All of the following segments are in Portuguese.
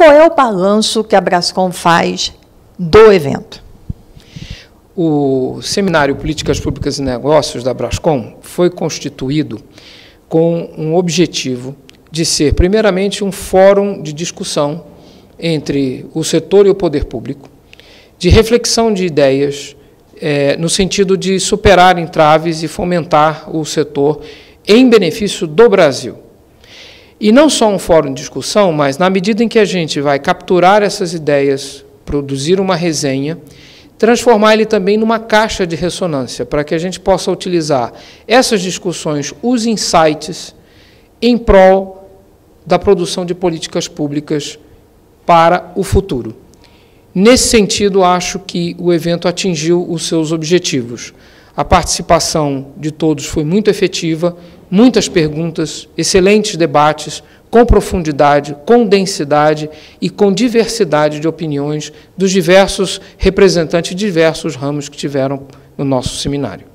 qual é o balanço que a Brascom faz do evento? O Seminário Políticas Públicas e Negócios da Brascom foi constituído com um objetivo de ser, primeiramente, um fórum de discussão entre o setor e o poder público, de reflexão de ideias, é, no sentido de superar entraves e fomentar o setor em benefício do Brasil. E não só um fórum de discussão, mas na medida em que a gente vai capturar essas ideias, produzir uma resenha, transformar ele também numa caixa de ressonância, para que a gente possa utilizar essas discussões, os insights, em prol da produção de políticas públicas para o futuro. Nesse sentido, acho que o evento atingiu os seus objetivos. A participação de todos foi muito efetiva, muitas perguntas, excelentes debates, com profundidade, com densidade e com diversidade de opiniões dos diversos representantes de diversos ramos que tiveram no nosso seminário.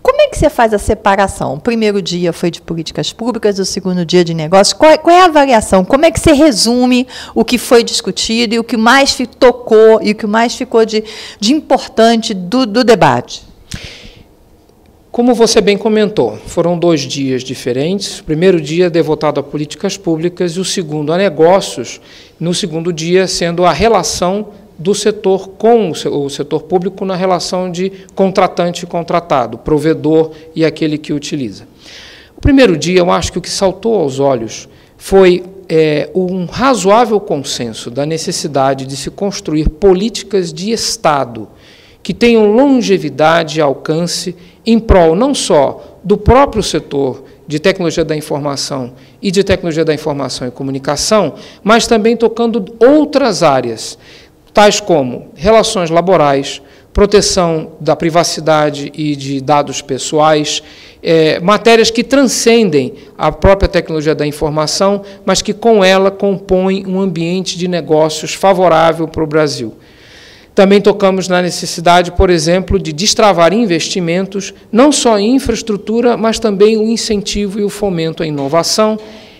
Como é que você faz a separação? O primeiro dia foi de políticas públicas, o segundo dia de negócios. Qual é, qual é, a avaliação? Como é que você resume o que foi discutido e o que mais tocou e o que mais ficou de, de importante do, do debate? Como você bem comentou, foram dois dias diferentes. O primeiro dia devotado a políticas públicas e o segundo a negócios. No segundo dia, sendo a relação do setor com o setor público na relação de contratante e contratado, provedor e aquele que utiliza. O primeiro dia, eu acho que o que saltou aos olhos foi é, um razoável consenso da necessidade de se construir políticas de Estado que tenham longevidade e alcance em prol não só do próprio setor de tecnologia da informação e de tecnologia da informação e comunicação, mas também tocando outras áreas, tais como relações laborais, proteção da privacidade e de dados pessoais, é, matérias que transcendem a própria tecnologia da informação, mas que com ela compõem um ambiente de negócios favorável para o Brasil. Também tocamos na necessidade, por exemplo, de destravar investimentos, não só em infraestrutura, mas também o incentivo e o fomento à inovação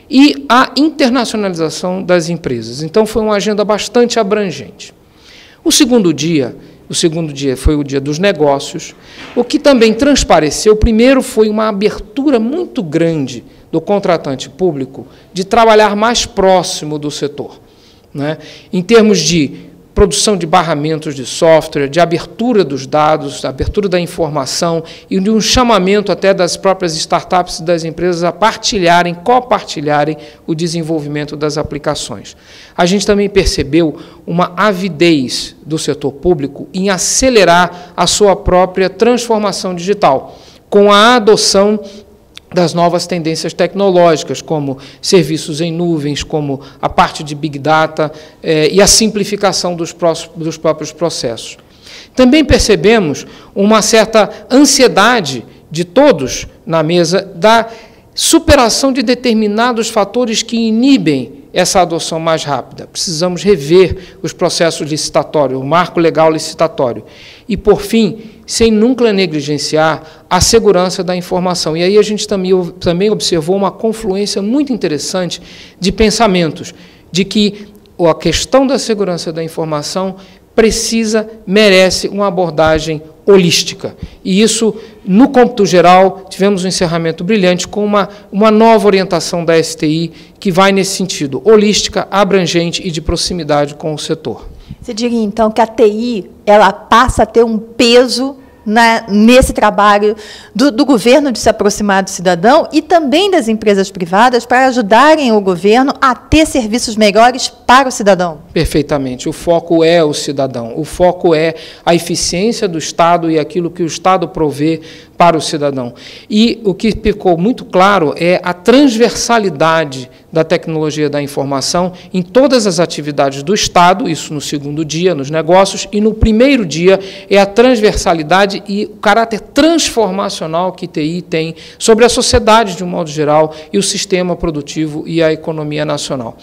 e à internacionalização das empresas. Então, foi uma agenda bastante abrangente. O segundo dia, o segundo dia foi o dia dos negócios, o que também transpareceu, primeiro foi uma abertura muito grande do contratante público de trabalhar mais próximo do setor. Né? Em termos de produção de barramentos de software, de abertura dos dados, abertura da informação e de um chamamento até das próprias startups e das empresas a partilharem, compartilharem o desenvolvimento das aplicações. A gente também percebeu uma avidez do setor público em acelerar a sua própria transformação digital, com a adoção das novas tendências tecnológicas, como serviços em nuvens, como a parte de Big Data eh, e a simplificação dos, dos próprios processos. Também percebemos uma certa ansiedade de todos na mesa da superação de determinados fatores que inibem essa adoção mais rápida. Precisamos rever os processos licitatórios, o marco legal licitatório. E, por fim, sem nunca negligenciar a segurança da informação. E aí a gente também, observou uma confluência muito interessante de pensamentos, de que a questão da segurança da informação precisa, merece uma abordagem holística. E isso, no cômputo geral, tivemos um encerramento brilhante com uma, uma nova orientação da STI que vai nesse sentido, holística, abrangente e de proximidade com o setor. Você diria, então, que a TI ela passa a ter um peso na, nesse trabalho do, do, governo de se aproximar do cidadão e também das empresas privadas para ajudarem o governo a ter serviços melhores para o cidadão. Perfeitamente. O foco é o cidadão. O foco é a eficiência do Estado e aquilo que o Estado provê para o cidadão. E o que ficou muito claro é a transversalidade da tecnologia da informação em todas as atividades do Estado, isso no segundo dia, nos negócios, e no primeiro dia é a transversalidade e o caráter transformacional que TI tem sobre a sociedade de um modo geral e o sistema produtivo e a economia nacional.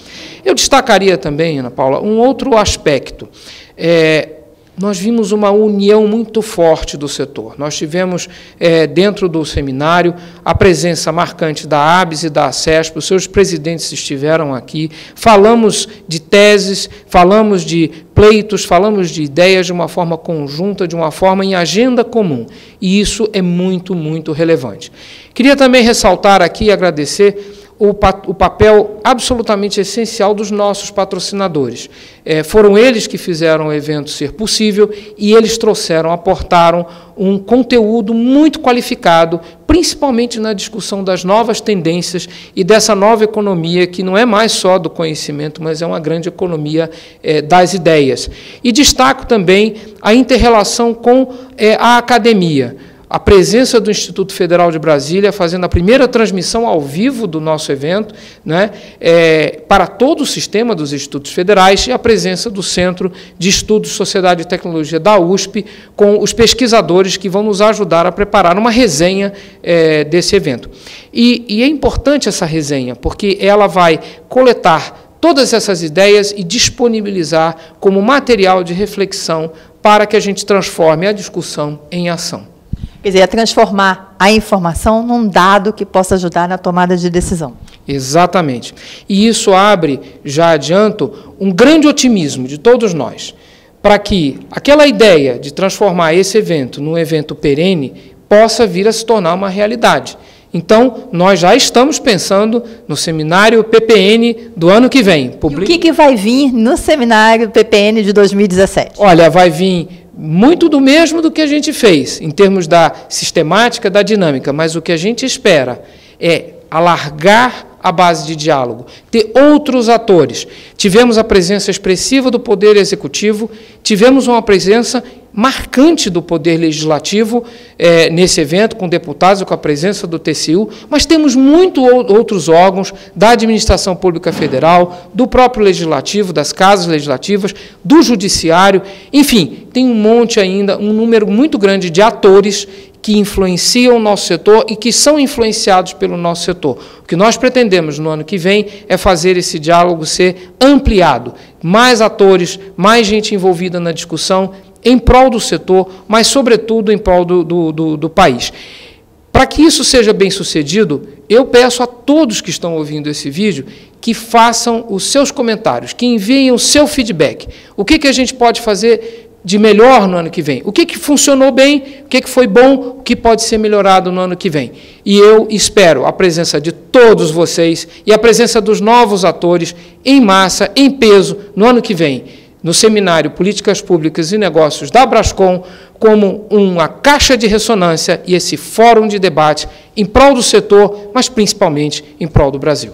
Eu destacaria também, Ana Paula, um outro aspecto. É, nós vimos uma união muito forte do setor. Nós tivemos, é, dentro do seminário, a presença marcante da ABS e da ACESP, os seus presidentes estiveram aqui, falamos de teses, falamos de pleitos, falamos de ideias de uma forma conjunta, de uma forma em agenda comum. E isso é muito, muito relevante. Queria também ressaltar aqui e agradecer o, o, papel absolutamente essencial dos nossos patrocinadores. É, foram eles que fizeram o evento ser possível e eles trouxeram, aportaram um conteúdo muito qualificado, principalmente na discussão das novas tendências e dessa nova economia, que não é mais só do conhecimento, mas é uma grande economia é, das ideias. E destaco também a interrelação com é, a academia a presença do Instituto Federal de Brasília fazendo a primeira transmissão ao vivo do nosso evento, né, é, para todo o sistema dos institutos federais, e a presença do Centro de Estudos Sociedade e Tecnologia da USP, com os pesquisadores que vão nos ajudar a preparar uma resenha é, desse evento. E, e é importante essa resenha, porque ela vai coletar todas essas ideias e disponibilizar como material de reflexão para que a gente transforme a discussão em ação. Quer dizer, é transformar a informação num dado que possa ajudar na tomada de decisão. Exatamente. E isso abre, já adianto, um grande otimismo de todos nós, para que aquela ideia de transformar esse evento num evento perene possa vir a se tornar uma realidade. Então, nós já estamos pensando no seminário PPN do ano que vem. Public... E o que, que vai vir no seminário PPN de 2017? Olha, vai vir muito do mesmo do que a gente fez, em termos da sistemática, da dinâmica, mas o que a gente espera é alargar a base de diálogo, ter outros atores. Tivemos a presença expressiva do Poder Executivo, tivemos uma presença marcante do Poder Legislativo é, nesse evento, com deputados com a presença do TCU, mas temos muitos outros órgãos da Administração Pública Federal, do próprio Legislativo, das casas legislativas, do Judiciário, enfim, tem um monte ainda, um número muito grande de atores que influenciam o nosso setor e que são influenciados pelo nosso setor. O que nós pretendemos no ano que vem é fazer esse diálogo ser ampliado, mais atores, mais gente envolvida na discussão, em prol do setor, mas, sobretudo, em prol do, do, do, do país. Para que isso seja bem sucedido, eu peço a todos que estão ouvindo esse vídeo que façam os seus comentários, que enviem o seu feedback. O que, que a gente pode fazer de melhor no ano que vem? O que, que funcionou bem? O que, que foi bom? O que pode ser melhorado no ano que vem? E eu espero a presença de todos vocês e a presença dos novos atores em massa, em peso, no ano que vem no seminário Políticas Públicas e Negócios da Brascom como uma caixa de ressonância e esse fórum de debate em prol do setor, mas principalmente em prol do Brasil.